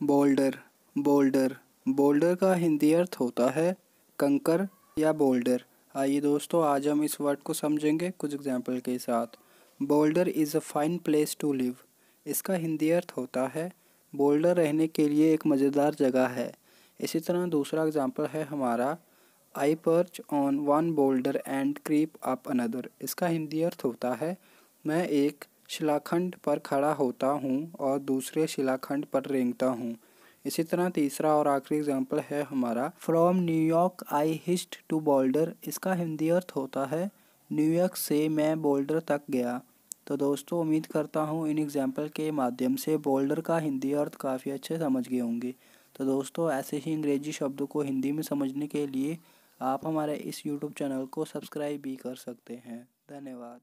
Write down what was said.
Boulder boulder boulder का हिंदी अर्थ होता है कंकर या बोल्डर। आइए दोस्तों, आज हम इस वर्ड को समझेंगे कुछ एग्ज़ाम्पल के साथ। Boulder is a fine place to live इसका हिंदी अर्थ होता है, बोल्डर रहने के लिए एक मज़ेदार जगह है। इसी तरह दूसरा एग्ज़ाम्पल है हमारा I perch on one boulder and creep up another इसका हिंदी अर्थ होता है, मैं एक शिलाखंड पर खड़ा होता हूँ और दूसरे शिलाखंड पर रेंगता हूँ। इसी तरह तीसरा और आखिरी एग्ज़ाम्पल है हमारा। From New York I hist to Boulder इसका हिंदी अर्थ होता है न्यूयॉर्क से मैं बोल्डर तक गया। तो दोस्तों, उम्मीद करता हूँ इन एग्ज़ाम्पल के माध्यम से बोल्डर का हिंदी अर्थ काफ़ी अच्छे समझ गए होंगे। तो दोस्तों, ऐसे ही अंग्रेज़ी शब्दों को हिंदी में समझने के लिए आप हमारे इस यूट्यूब चैनल को सब्सक्राइब भी कर सकते हैं। धन्यवाद।